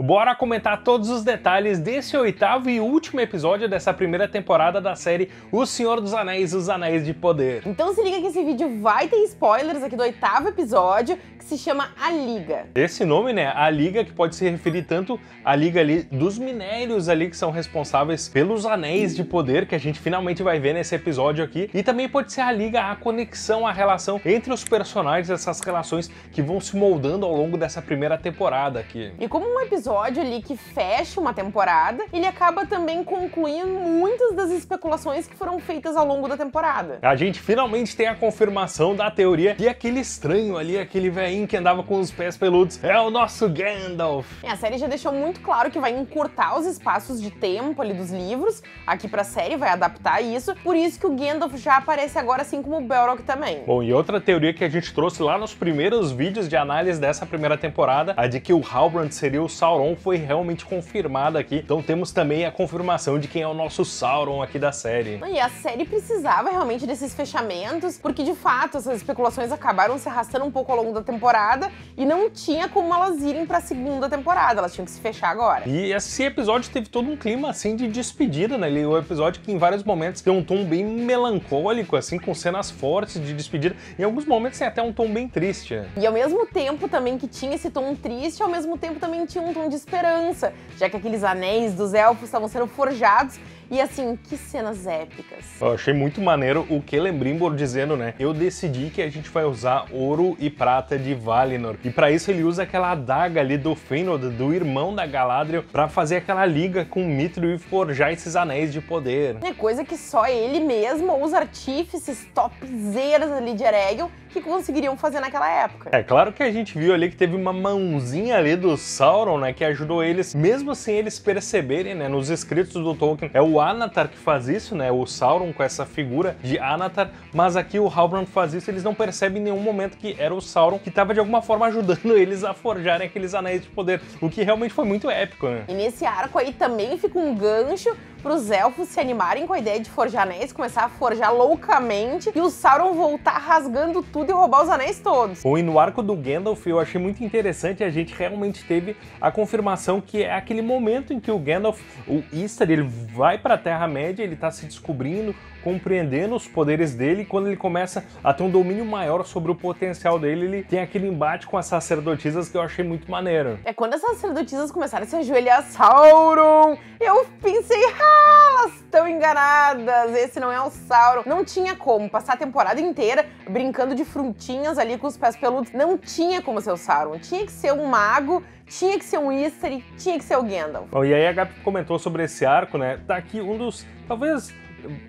Bora comentar todos os detalhes desse oitavo e último episódio dessa primeira temporada da série O Senhor dos Anéis Os Anéis de Poder. Então se liga que esse vídeo vai ter spoilers aqui do oitavo episódio, que se chama A Liga. Esse nome, né, A Liga, que pode se referir tanto à Liga ali dos minérios ali que são responsáveis pelos Anéis de Poder, que a gente finalmente vai ver nesse episódio aqui, e também pode ser a Liga, a conexão, a relação entre os personagens, essas relações que vão se moldando ao longo dessa primeira temporada aqui. E como um episódio episódio ali que fecha uma temporada, ele acaba também concluindo muitas das especulações que foram feitas ao longo da temporada. A gente finalmente tem a confirmação da teoria e aquele estranho ali, aquele velhinho que andava com os pés peludos, é o nosso Gandalf. É, a série já deixou muito claro que vai encurtar os espaços de tempo ali dos livros, aqui pra série vai adaptar isso, por isso que o Gandalf já aparece agora assim como o Belrog também. Bom, e outra teoria que a gente trouxe lá nos primeiros vídeos de análise dessa primeira temporada, a de que o Halbrand seria o Sauron Sauron foi realmente confirmada aqui. Então temos também a confirmação de quem é o nosso Sauron aqui da série. E a série precisava realmente desses fechamentos, porque de fato essas especulações acabaram se arrastando um pouco ao longo da temporada e não tinha como elas irem para a segunda temporada, elas tinham que se fechar agora. E esse episódio teve todo um clima assim de despedida, né? Ele, o episódio que em vários momentos tem um tom bem melancólico, assim, com cenas fortes de despedida. Em alguns momentos tem até um tom bem triste. E ao mesmo tempo também que tinha esse tom triste, ao mesmo tempo também tinha um tom de esperança, já que aqueles anéis dos elfos estavam sendo forjados e assim, que cenas épicas. Eu achei muito maneiro o Celebrimbor dizendo, né? Eu decidi que a gente vai usar ouro e prata de Valinor. E para isso ele usa aquela adaga ali do Fëanor, do irmão da Galadriel, para fazer aquela liga com Mithril e forjar esses anéis de poder. É coisa que só ele mesmo, os artífices topzeiras ali de Eregion, que conseguiriam fazer naquela época. É claro que a gente viu ali que teve uma mãozinha ali do Sauron, né, que ajudou eles, mesmo sem eles perceberem, né, nos escritos do Tolkien, é o Anatar que faz isso, né, o Sauron com essa figura de Anatar, mas aqui o Halbrand faz isso, eles não percebem em nenhum momento que era o Sauron que estava de alguma forma ajudando eles a forjarem aqueles anéis de poder, o que realmente foi muito épico, né. E nesse arco aí também fica um gancho para os elfos se animarem com a ideia de forjar anéis, começar a forjar loucamente e o Sauron voltar rasgando tudo e roubar os anéis todos. Bom, e no arco do Gandalf eu achei muito interessante, a gente realmente teve a confirmação que é aquele momento em que o Gandalf, o Istar, ele vai para a Terra-média, ele está se descobrindo, compreendendo os poderes dele, quando ele começa a ter um domínio maior sobre o potencial dele, ele tem aquele embate com as sacerdotisas que eu achei muito maneiro. É quando as sacerdotisas começaram a se ajoelhar, Sauron, eu pensei, ah, elas estão enganadas, esse não é o Sauron. Não tinha como passar a temporada inteira brincando de frutinhas ali com os pés peludos, não tinha como ser o Sauron, tinha que ser um mago tinha que ser um Istari, tinha que ser o Gandalf. Bom, e aí a Gabi comentou sobre esse arco, né? Tá aqui um dos, talvez,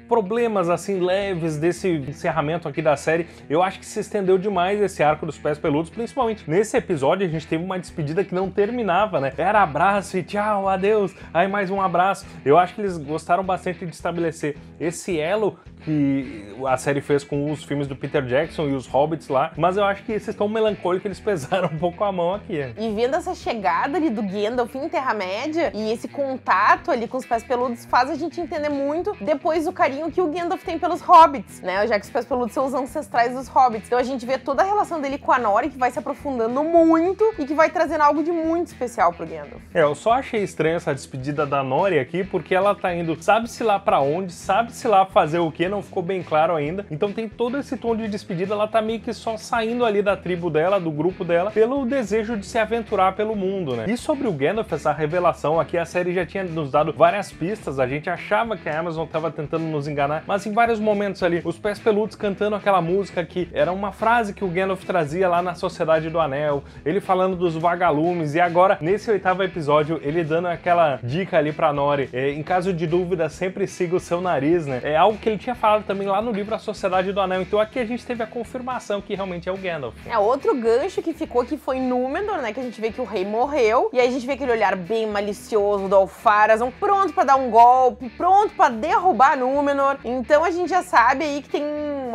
problemas assim leves desse encerramento aqui da série. Eu acho que se estendeu demais esse arco dos pés peludos, principalmente nesse episódio a gente teve uma despedida que não terminava, né? Era abraço e tchau, adeus, aí mais um abraço. Eu acho que eles gostaram bastante de estabelecer esse elo que a série fez com os filmes do Peter Jackson e os Hobbits lá, mas eu acho que esses tão melancólicos eles pesaram um pouco a mão aqui. E vendo essa chegada ali do Gandalf em Terra-média e esse contato ali com os pés peludos faz a gente entender muito depois o carinho que o Gandalf tem pelos Hobbits, né? Já que os pés peludos são os ancestrais dos Hobbits. Então a gente vê toda a relação dele com a Nori que vai se aprofundando muito e que vai trazendo algo de muito especial pro Gandalf. É, eu só achei estranho essa despedida da Nori aqui porque ela tá indo, sabe-se lá para onde, sabe-se lá fazer o que, não ficou bem claro ainda. Então tem todo esse tom de despedida, ela tá meio que só saindo ali da tribo dela, do grupo dela, pelo desejo de se aventurar pelo mundo, né? E sobre o Gandalf, essa revelação aqui, a série já tinha nos dado várias pistas, a gente achava que a Amazon tava tentando nos enganar, mas em vários momentos ali, os pés peludos cantando aquela música que era uma frase que o Gandalf trazia lá na Sociedade do Anel, ele falando dos vagalumes, e agora, nesse oitavo episódio, ele dando aquela dica ali pra Nori, é, em caso de dúvida, sempre siga o seu nariz, né? É algo que ele tinha falado também lá no livro A Sociedade do Anel. Então aqui a gente teve a confirmação que realmente é o Gandalf. É, outro gancho que ficou que foi Númenor, né? Que a gente vê que o rei morreu. E aí a gente vê aquele olhar bem malicioso do Alfarazon, pronto para dar um golpe, pronto para derrubar Númenor. Então a gente já sabe aí que tem,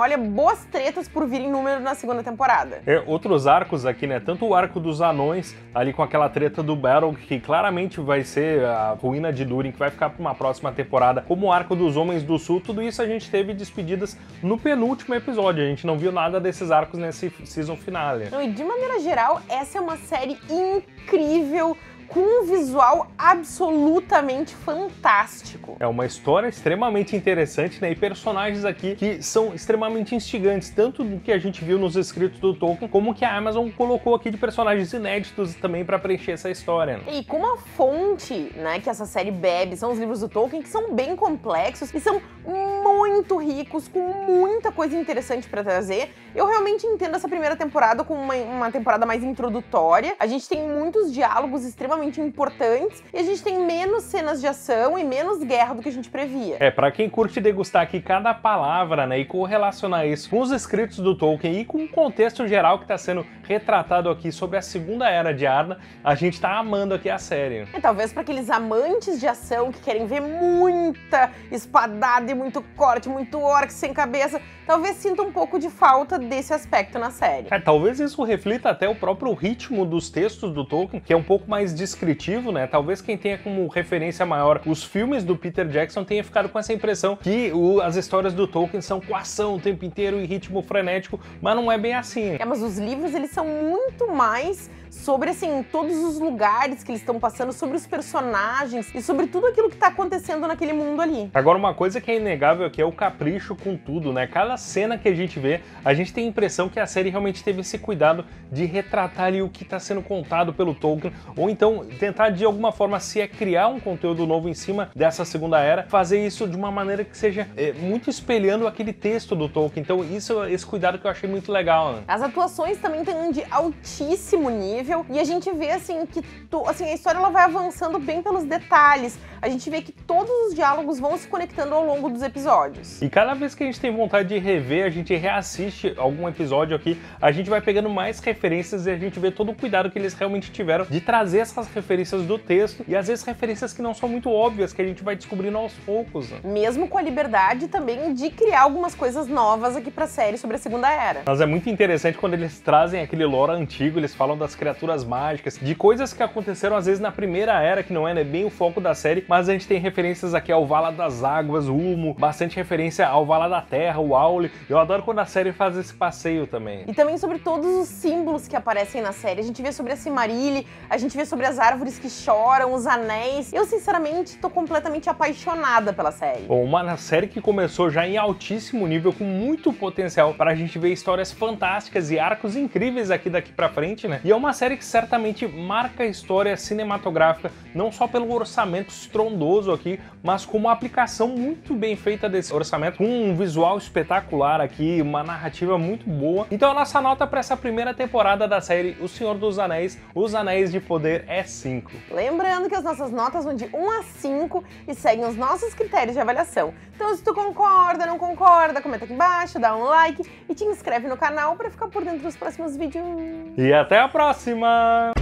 olha, boas tretas por vir em Númenor na segunda temporada. É, outros arcos aqui, né? Tanto o arco dos anões, ali com aquela treta do Battle, que claramente vai ser a ruína de Durin, que vai ficar para uma próxima temporada, como o arco dos Homens do Sul, tudo isso a gente teve despedidas no penúltimo episódio. A gente não viu nada desses arcos nesse season finale. Não, e de maneira geral, essa é uma série incrível com um visual absolutamente fantástico. É uma história extremamente interessante, né? E personagens aqui que são extremamente instigantes, tanto do que a gente viu nos escritos do Tolkien, como que a Amazon colocou aqui de personagens inéditos também para preencher essa história. E como a fonte, né, que essa série bebe são os livros do Tolkien, que são bem complexos e são muito ricos, com muita coisa interessante para trazer. Eu realmente entendo essa primeira temporada como uma, uma temporada mais introdutória. A gente tem muitos diálogos extremamente importantes e a gente tem menos cenas de ação e menos guerra do que a gente previa. É, para quem curte degustar aqui cada palavra, né, e correlacionar isso com os escritos do Tolkien e com o contexto geral que está sendo retratado aqui sobre a Segunda Era de Arda, a gente tá amando aqui a série. E talvez para aqueles amantes de ação que querem ver muita espadada e muito corte, muito orc sem cabeça, talvez sinta um pouco de falta desse aspecto na série. É, talvez isso reflita até o próprio ritmo dos textos do Tolkien, que é um pouco mais descritivo, né? Talvez quem tenha como referência maior os filmes do Peter Jackson tenha ficado com essa impressão que o, as histórias do Tolkien são com ação o tempo inteiro e ritmo frenético, mas não é bem assim. É, mas os livros eles são muito mais sobre assim todos os lugares que eles estão passando, sobre os personagens e sobre tudo aquilo que está acontecendo naquele mundo ali. Agora uma coisa que é inegável aqui é o capricho com tudo, né? Cada cena que a gente vê, a gente tem a impressão que a série realmente teve esse cuidado de retratar ali o que está sendo contado pelo Tolkien, ou então tentar de alguma forma se é criar um conteúdo novo em cima dessa segunda era, fazer isso de uma maneira que seja é, muito espelhando aquele texto do Tolkien. Então isso, esse cuidado que eu achei muito legal. Né? As atuações também têm de altíssimo nível e a gente vê assim que to, assim a história ela vai avançando bem pelos detalhes. A gente vê que todos os diálogos vão se conectando ao longo dos episódios. E cada vez que a gente tem vontade de rever, a gente reassiste algum episódio aqui, a gente vai pegando mais referências e a gente vê todo o cuidado que eles realmente tiveram de trazer essas referências do texto e às vezes referências que não são muito óbvias, que a gente vai descobrindo aos poucos. Né? Mesmo com a liberdade também de criar algumas coisas novas aqui pra série sobre a Segunda Era. Mas é muito interessante quando eles trazem aquele lore antigo, eles falam das criaturas mágicas, de coisas que aconteceram às vezes na Primeira Era, que não é né, bem o foco da série, mas a gente tem referências aqui ao Vala das Águas, o Humo, bastante referência ao Vala da Terra, o Aule. Eu adoro quando a série faz esse passeio também. E também sobre todos os símbolos que aparecem na série. A gente vê sobre a Cimarilli, a gente vê sobre as árvores que choram, os anéis. Eu, sinceramente, tô completamente apaixonada pela série. Bom, uma série que começou já em altíssimo nível, com muito potencial para a gente ver histórias fantásticas e arcos incríveis aqui daqui para frente, né? E é uma série que certamente marca a história cinematográfica, não só pelo orçamento estrondoso aqui, mas com uma aplicação muito bem feita desse orçamento, com um visual espetacular aqui, uma narrativa muito boa. Então a nossa nota para essa primeira temporada da série O Senhor dos Anéis, Os Anéis de Poder é 5. Lembrando que as nossas notas vão de 1 a 5 e seguem os nossos critérios de avaliação. Então se tu concorda, não concorda, comenta aqui embaixo, dá um like e te inscreve no canal para ficar por dentro dos próximos vídeos. E até a próxima!